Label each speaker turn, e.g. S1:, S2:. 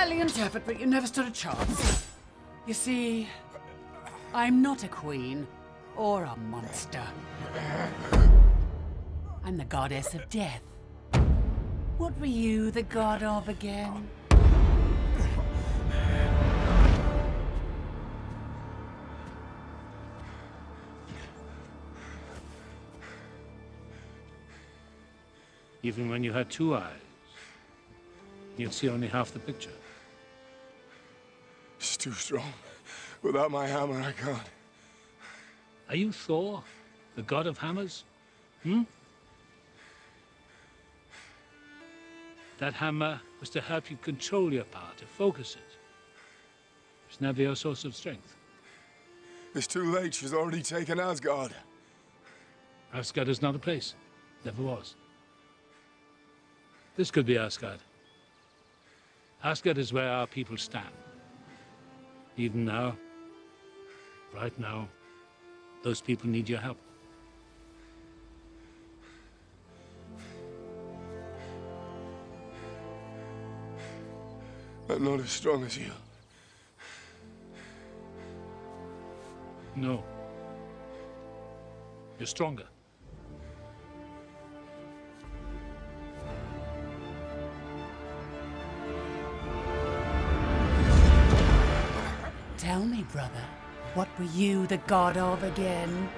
S1: valiant effort, but you never stood a chance. You see, I'm not a queen or a monster. I'm the goddess of death. What were you the god of again?
S2: Even when you had two eyes, you'd see only half the picture.
S3: Too strong. Without my hammer, I can't.
S2: Are you Thor, the god of hammers? Hmm? That hammer was to help you control your power, to focus it. It's never your source of strength.
S3: It's too late. She's already taken Asgard.
S2: Asgard is not a place. Never was. This could be Asgard. Asgard is where our people stand. Even now, right now, those people need your help.
S3: I'm not as strong as you.
S2: No. You're stronger.
S1: Brother, what were you the god of again?